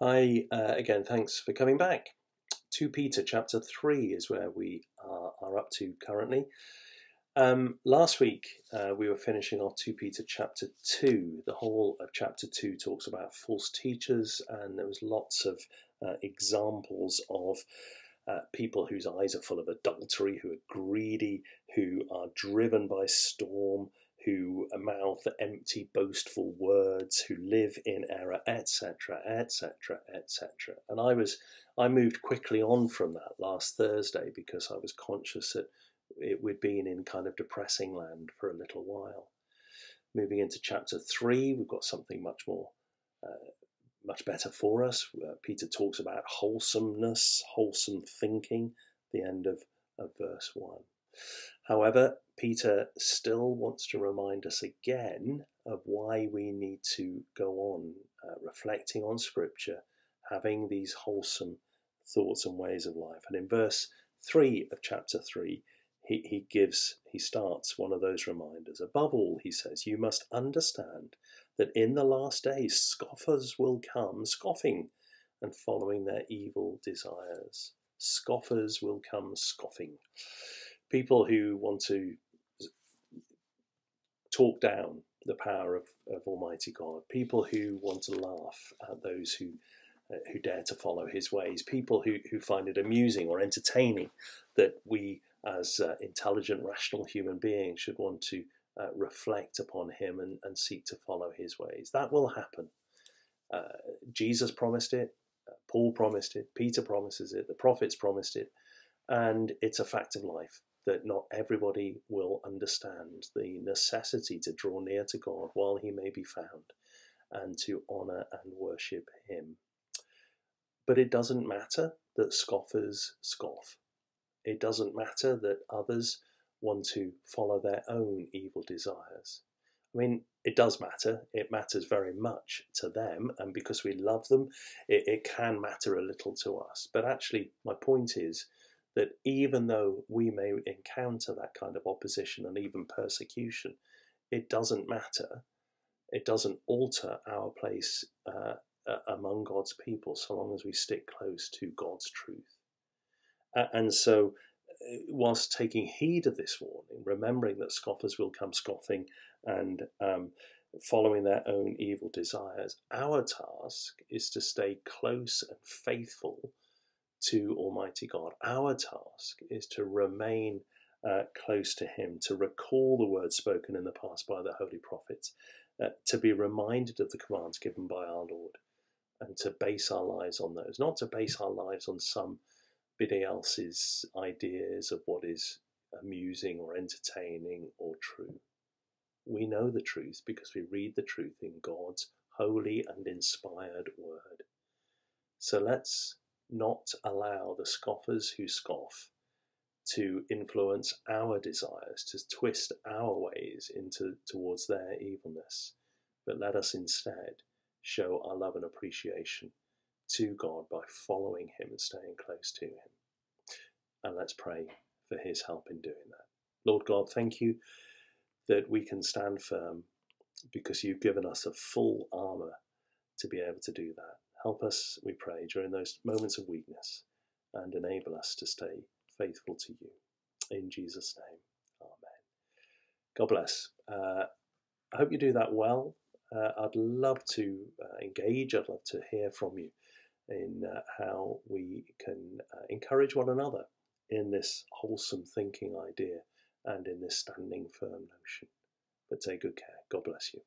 Hi, uh, again, thanks for coming back. 2 Peter chapter 3 is where we are, are up to currently. Um, last week uh, we were finishing off 2 Peter chapter 2. The whole of chapter 2 talks about false teachers, and there was lots of uh, examples of uh, people whose eyes are full of adultery, who are greedy, who are driven by storm, who mouth empty, boastful words, who live in error, etc., etc., etc. And I was, I moved quickly on from that last Thursday because I was conscious that it, we'd been in kind of depressing land for a little while. Moving into chapter three, we've got something much more, uh, much better for us. Uh, Peter talks about wholesomeness, wholesome thinking, the end of, of verse one. However, Peter still wants to remind us again of why we need to go on uh, reflecting on Scripture, having these wholesome thoughts and ways of life. And in verse 3 of chapter 3, he, he gives, he starts one of those reminders. Above all, he says, you must understand that in the last days scoffers will come, scoffing and following their evil desires. Scoffers will come scoffing people who want to talk down the power of, of Almighty God, people who want to laugh at those who uh, who dare to follow His ways, people who, who find it amusing or entertaining that we, as uh, intelligent, rational human beings, should want to uh, reflect upon Him and, and seek to follow His ways. That will happen. Uh, Jesus promised it. Uh, Paul promised it. Peter promises it. The prophets promised it, and it's a fact of life that not everybody will understand the necessity to draw near to God while he may be found and to honour and worship him. But it doesn't matter that scoffers scoff. It doesn't matter that others want to follow their own evil desires. I mean, it does matter. It matters very much to them, and because we love them, it, it can matter a little to us. But actually, my point is that even though we may encounter that kind of opposition and even persecution, it doesn't matter. It doesn't alter our place uh, among God's people so long as we stick close to God's truth. and so, uh, whilst taking heed of this warning, remembering that scoffers will come scoffing and um, following their own evil desires, our task is to stay close and faithful to Almighty God. Our task is to remain uh, close to Him, to recall the words spoken in the past by the holy prophets, uh, to be reminded of the commands given by our Lord, and to base our lives on those, not to base our lives on somebody else's ideas of what is amusing or entertaining or true. We know the truth because we read the truth in God's holy and inspired word. So let's not allow the scoffers who scoff to influence our desires, to twist our ways into towards their evilness, but let us instead show our love and appreciation to God by following Him and staying close to Him. And let's pray for His help in doing that. Lord God, thank you that we can stand firm because you've given us a full armour to be able to do that. Help us, we pray, during those moments of weakness and enable us to stay faithful to you. In Jesus' name, Amen. God bless. Uh, I hope you do that well. Uh, I'd love to uh, engage, I'd love to hear from you in uh, how we can uh, encourage one another in this wholesome thinking idea and in this standing firm notion. But take good care. God bless you.